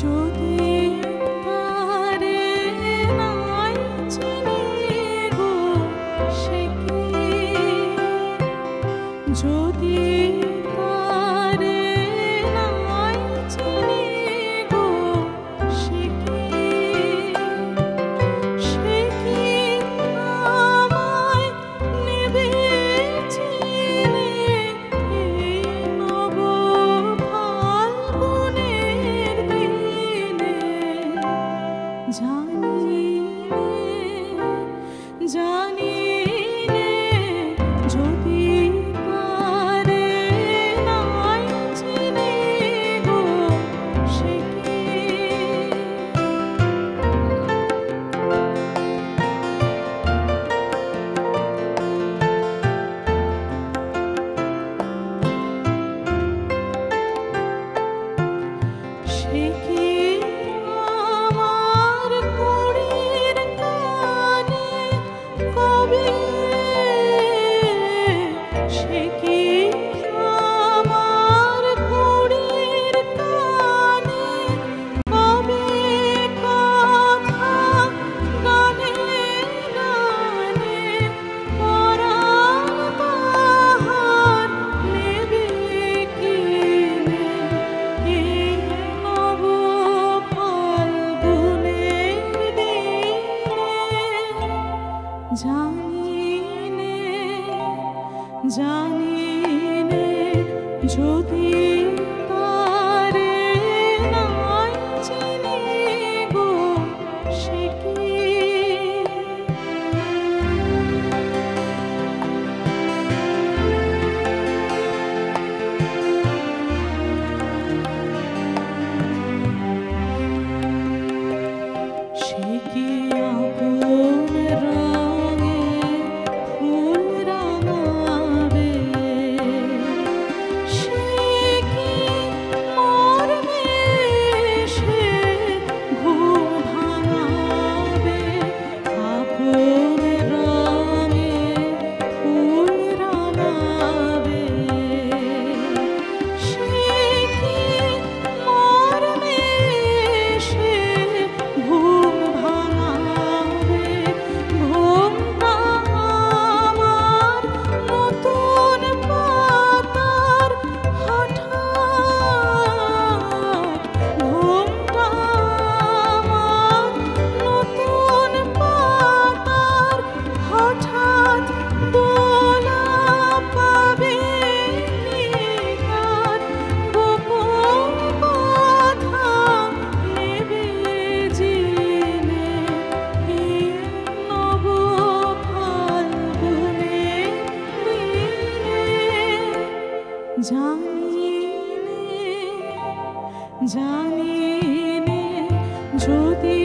जो জানি যদি জানি যদি